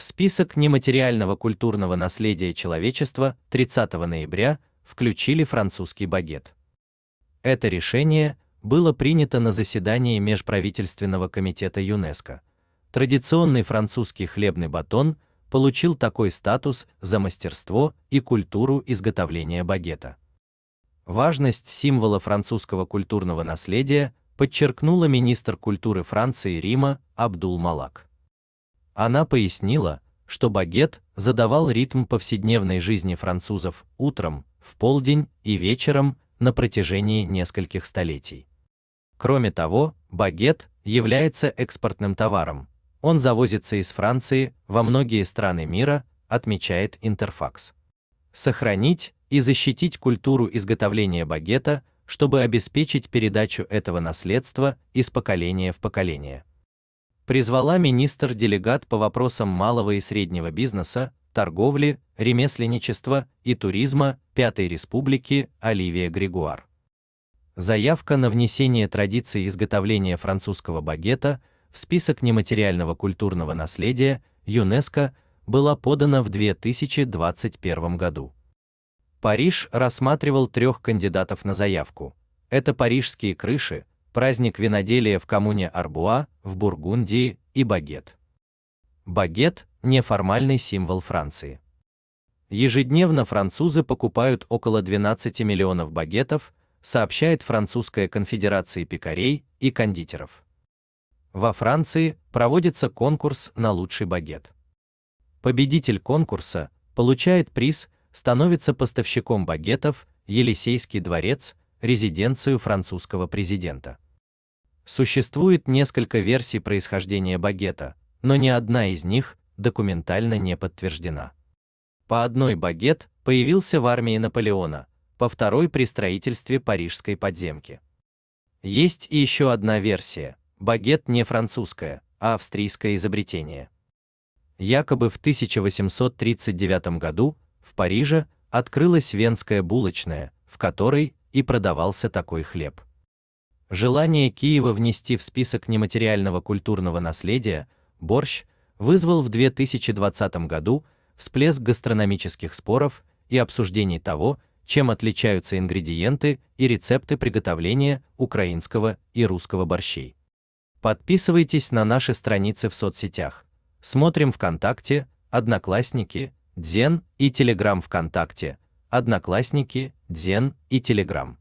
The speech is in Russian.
В список нематериального культурного наследия человечества 30 ноября включили французский багет. Это решение было принято на заседании межправительственного комитета ЮНЕСКО. Традиционный французский хлебный батон получил такой статус за мастерство и культуру изготовления багета. Важность символа французского культурного наследия подчеркнула министр культуры Франции Рима Абдул Малак. Она пояснила, что багет задавал ритм повседневной жизни французов утром, в полдень и вечером на протяжении нескольких столетий. Кроме того, багет является экспортным товаром. Он завозится из Франции во многие страны мира, отмечает Интерфакс. Сохранить и защитить культуру изготовления багета, чтобы обеспечить передачу этого наследства из поколения в поколение. Призвала министр-делегат по вопросам малого и среднего бизнеса, торговли, ремесленничества и туризма Пятой Республики Оливия Григуар. Заявка на внесение традиции изготовления французского багета в список нематериального культурного наследия ЮНЕСКО была подана в 2021 году. Париж рассматривал трех кандидатов на заявку. Это парижские крыши, праздник виноделия в коммуне Арбуа в Бургундии и багет. Багет неформальный символ Франции. Ежедневно французы покупают около 12 миллионов багетов, сообщает французская конфедерация пекарей и кондитеров. Во Франции проводится конкурс на лучший багет. Победитель конкурса получает приз становится поставщиком багетов Елисейский дворец, резиденцию французского президента. Существует несколько версий происхождения багета, но ни одна из них документально не подтверждена. По одной багет появился в армии Наполеона, по второй при строительстве парижской подземки. Есть и еще одна версия. Багет не французское, а австрийское изобретение. Якобы в 1839 году в Париже открылась венская булочная, в которой и продавался такой хлеб. Желание Киева внести в список нематериального культурного наследия борщ вызвал в 2020 году всплеск гастрономических споров и обсуждений того, чем отличаются ингредиенты и рецепты приготовления украинского и русского борщей. Подписывайтесь на наши страницы в соцсетях. Смотрим ВКонтакте, Одноклассники, Дзен и Телеграм ВКонтакте, Одноклассники, Дзен и Телеграм.